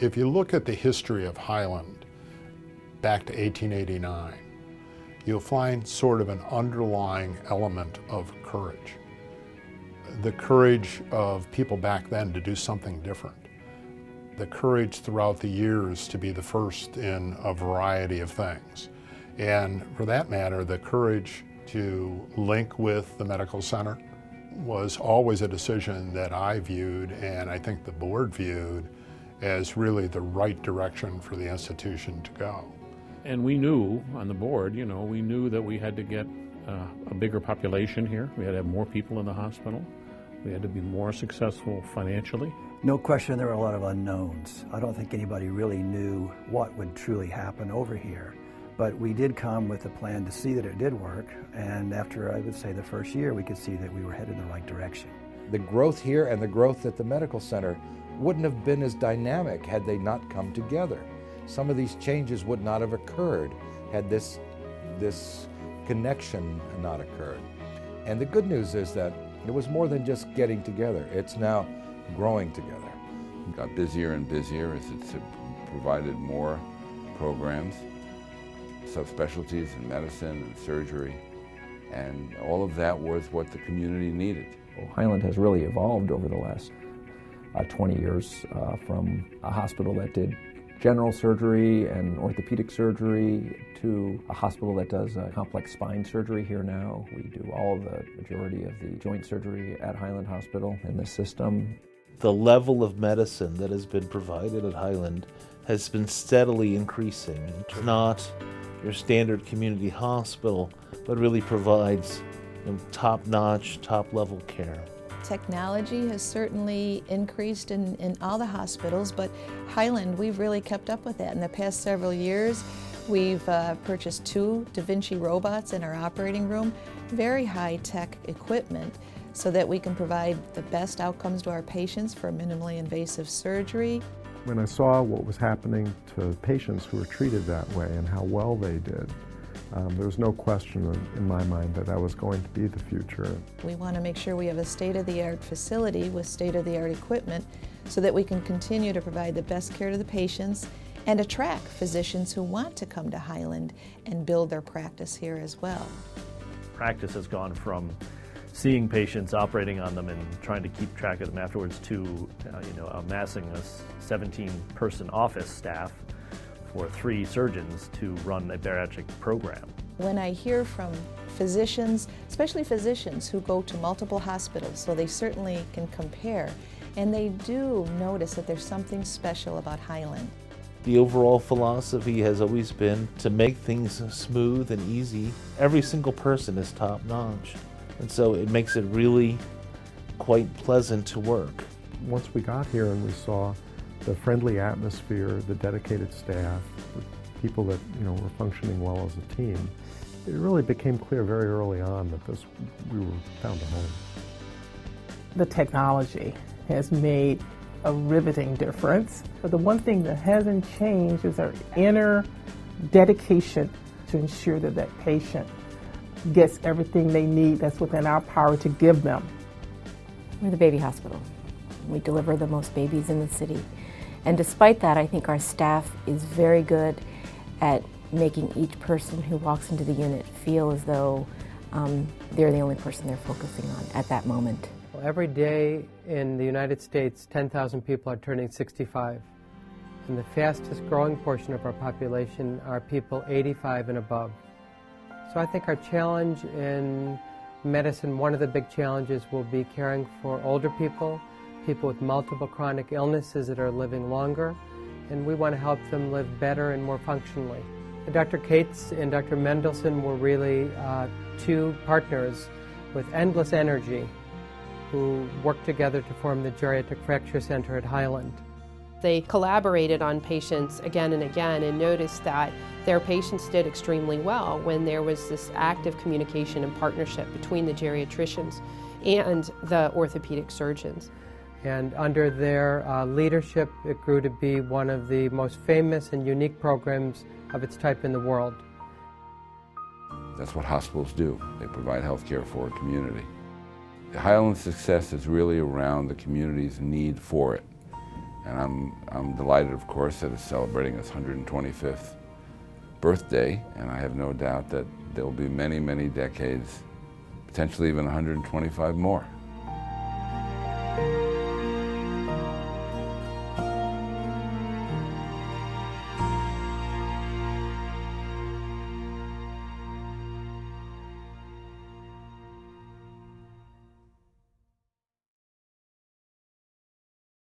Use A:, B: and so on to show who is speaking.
A: If you look at the history of Highland back to 1889, you'll find sort of an underlying element of courage. The courage of people back then to do something different. The courage throughout the years to be the first in a variety of things. And for that matter, the courage to link with the medical center was always a decision that I viewed and I think the board viewed as really the right direction for the institution to go.
B: And we knew on the board, you know, we knew that we had to get uh, a bigger population here. We had to have more people in the hospital. We had to be more successful financially.
C: No question, there were a lot of unknowns. I don't think anybody really knew what would truly happen over here. But we did come with a plan to see that it did work, and after I would say the first year, we could see that we were headed in the right direction.
D: The growth here and the growth at the medical center wouldn't have been as dynamic had they not come together. Some of these changes would not have occurred had this, this connection not occurred. And the good news is that it was more than just getting together, it's now growing together.
E: It got busier and busier as it's provided more programs subspecialties in medicine and surgery, and all of that was what the community needed.
F: Highland has really evolved over the last uh, 20 years uh, from a hospital that did general surgery and orthopedic surgery to a hospital that does uh, complex spine surgery here now. We do all the majority of the joint surgery at Highland Hospital in the system.
G: The level of medicine that has been provided at Highland has been steadily increasing. It's not your standard community hospital, but really provides you top notch, top level care.
H: Technology has certainly increased in, in all the hospitals, but Highland, we've really kept up with that. In the past several years, we've uh, purchased two Da Vinci robots in our operating room, very high tech equipment so that we can provide the best outcomes to our patients for minimally invasive surgery.
I: When I saw what was happening to patients who were treated that way and how well they did, um, there was no question in my mind that that was going to be the future.
H: We want to make sure we have a state-of-the-art facility with state-of-the-art equipment so that we can continue to provide the best care to the patients and attract physicians who want to come to Highland and build their practice here as well.
J: Practice has gone from seeing patients, operating on them, and trying to keep track of them afterwards to, uh, you know, amassing a 17-person office staff for three surgeons to run a bariatric program.
H: When I hear from physicians, especially physicians who go to multiple hospitals, so they certainly can compare, and they do notice that there's something special about Highland.
G: The overall philosophy has always been to make things smooth and easy. Every single person is top notch. And so it makes it really quite pleasant to work.
I: Once we got here and we saw the friendly atmosphere, the dedicated staff, the people that you know were functioning well as a team, it really became clear very early on that this we were found a home.
K: The technology has made a riveting difference. But the one thing that hasn't changed is our inner dedication to ensure that that patient gets everything they need that's within our power to give them.
L: We're the baby hospital. We deliver the most babies in the city. And despite that, I think our staff is very good at making each person who walks into the unit feel as though um, they're the only person they're focusing on at that moment.
M: Well, every day in the United States, 10,000 people are turning 65. And the fastest growing portion of our population are people 85 and above. So I think our challenge in medicine, one of the big challenges will be caring for older people, people with multiple chronic illnesses that are living longer, and we want to help them live better and more functionally. Dr. Kates and Dr. Mendelson were really uh, two partners with endless energy who worked together to form the Geriatric Fracture Center at Highland.
N: They collaborated on patients again and again and noticed that their patients did extremely well when there was this active communication and partnership between the geriatricians and the orthopedic surgeons.
M: And under their uh, leadership, it grew to be one of the most famous and unique programs of its type in the world.
E: That's what hospitals do. They provide health care for a community. Highland's success is really around the community's need for it. And I'm, I'm delighted, of course, that it's celebrating its 125th birthday, and I have no doubt that there will be many, many decades, potentially even 125 more.